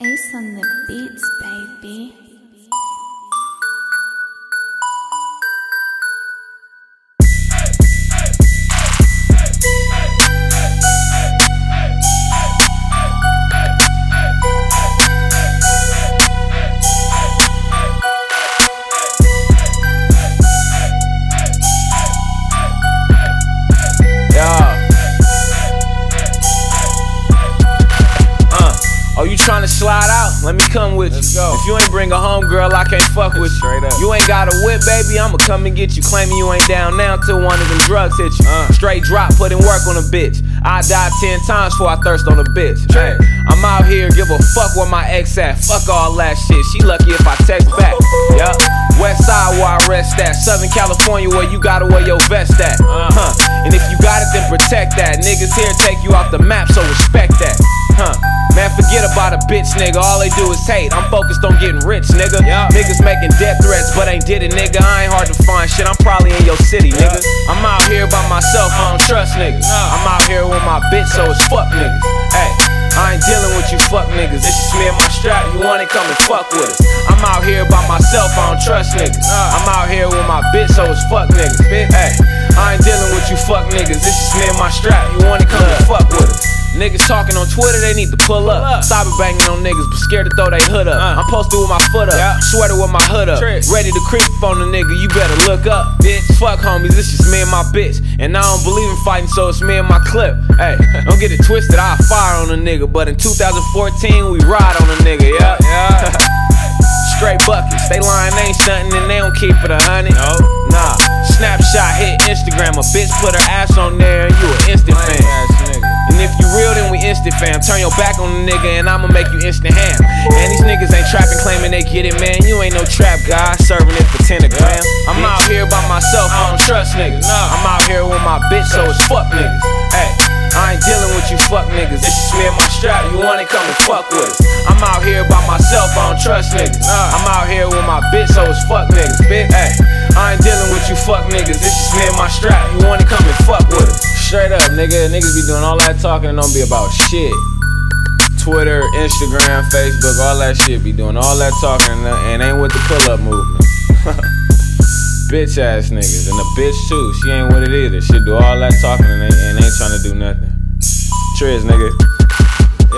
Ace on the beats, baby. Oh, to slide out? Let me come with Let's you. go. If you ain't bring a home girl, I can't fuck with you. Straight up. You ain't got a whip, baby, I'ma come and get you. Claiming you ain't down now till one of them drugs hit you. Uh. Straight drop, putting work on a bitch. I die ten times before I thirst on a bitch. Hey, I'm out here, give a fuck where my ex at. Fuck all that shit. She lucky if I text back. Yup. West side where I rest at. Southern California where you gotta wear your vest at. Uh. Huh. And if you got it, then protect that. Niggas here take you off the map, so respect that. Forget about a bitch, nigga. All they do is hate. I'm focused on getting rich, nigga. Yeah. Niggas making death threats, but ain't did it, nigga. I ain't hard to find shit. I'm probably in your city, nigga. I'm out here by myself. I don't trust niggas. Nah. I'm out here with my bitch, so it's fuck niggas. Hey. I ain't dealing with you fuck niggas. This is me and my strap. You want it, come and fuck with us. I'm out here by myself. I don't trust niggas. I'm out here with my bitch, so it's fuck niggas. Bitch. Hey, I ain't dealing with you fuck niggas. This is me and my strap. You want it, come and fuck with us. Niggas talking on Twitter, they need to pull up. up. Cyber banging on niggas, but scared to throw they hood up. Uh. I'm posted with my foot up, Yeah. sweater with my hood up. Trick. Ready to creep on the nigga, you better look up. Bitch, fuck homies, this is me and my bitch. And I don't believe in fighting, so it's me and my clip. Hey, don't get it twisted, I'll fire on a nigga. But in 2014, we ride on a nigga, yeah. Yeah. Straight buckets, they lying they ain't stunting and they don't keep it a hundred. No. Nah, snapshot hit Instagram, a bitch put her ass on there and you an instant fam. Turn your back on the nigga, and I'ma make you instant ham. And these niggas ain't trapping, claiming they get it, man. You ain't no trap guy, serving it for 10 a gram. I'm out here by myself, I don't trust niggas. I'm out here with my bitch, so it's fuck niggas. Hey, I ain't dealing with you fuck niggas. This is me and my strap. You want it, come and fuck with us. I'm out here by myself, I don't trust niggas. I'm out here with my bitch, so it's fuck niggas. Bitch, hey, I ain't dealing with you fuck niggas. This is me and my strap. You want it, come and fuck with us. Nigga. Niggas be doing all that talking and don't be about shit. Twitter, Instagram, Facebook, all that shit be doing all that talking and, and ain't with the pull up movement. bitch ass niggas. And the bitch too. She ain't with it either. She do all that talking and ain't, and ain't trying to do nothing. Trizz, nigga.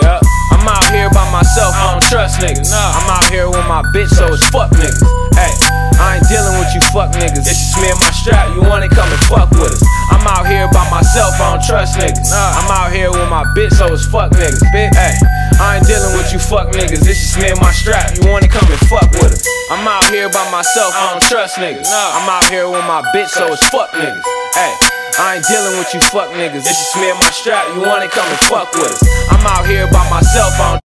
Yeah, I'm out here by myself, I don't trust niggas. Nah. I'm out here with my bitch, so it's fuck niggas. Hey, I ain't dealing with you fuck niggas. This is me and my strap, you want it, come and fuck with us. I'm out here by myself, I don't trust niggas. Nah. I'm out here with my bitch, so it's fuck niggas. Bitch, hey, I ain't dealing with you fuck niggas. This is me and my strap, you want it, come and fuck with us. I'm out here by myself, I don't trust niggas. Nah. I'm out here with my bitch, so it's fuck niggas. Hey. I ain't dealing with you fuck niggas. This is me and my strap. You want it, come and fuck with us. I'm out here by myself. I don't